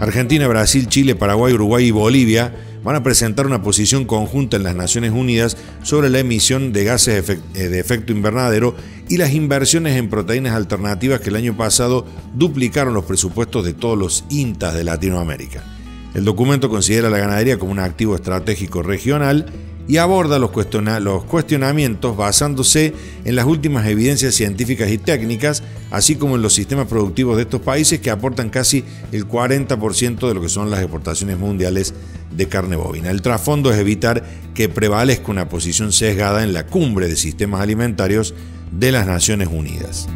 Argentina, Brasil, Chile, Paraguay, Uruguay y Bolivia van a presentar una posición conjunta en las Naciones Unidas sobre la emisión de gases eh, de efecto invernadero y las inversiones en proteínas alternativas que el año pasado duplicaron los presupuestos de todos los INTAs de Latinoamérica. El documento considera la ganadería como un activo estratégico regional y aborda los, cuestionamientos basándose en las últimas evidencias científicas y técnicas, así como en los sistemas productivos de estos países que aportan casi el 40% de lo que son las exportaciones mundiales de carne bovina. El trasfondo es evitar que prevalezca una posición sesgada en la cumbre de sistemas alimentarios de las Naciones Unidas.